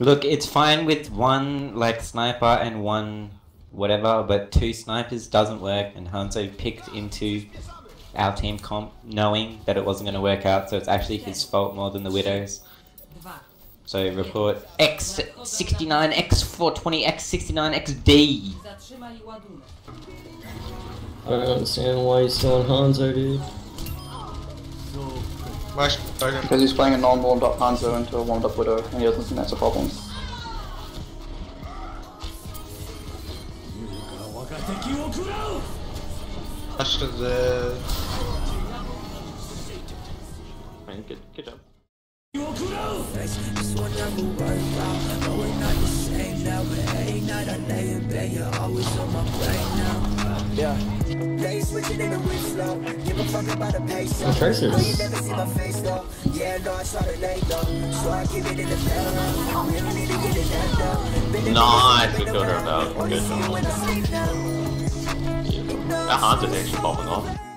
Look, it's fine with one like sniper and one whatever, but two snipers doesn't work. And Hanzo picked into our team comp knowing that it wasn't going to work out, so it's actually his fault more than the Widow's. So report X69, X420, X69, XD. I don't understand why he's still on Hanzo, dude. Because he's playing a non-warmed up Hanzo into a warmed up Widow, and he doesn't think that's a problem. Why should the... Man, good, good job. They switching in the wind flow. Give a fuck about the pace. Tracers. Never see my face though. Yeah, no, I the late though. So I it in the. We don't need to get it done though. Been in the Nice, we killed her about. Good job. That Hanzo's actually popping off.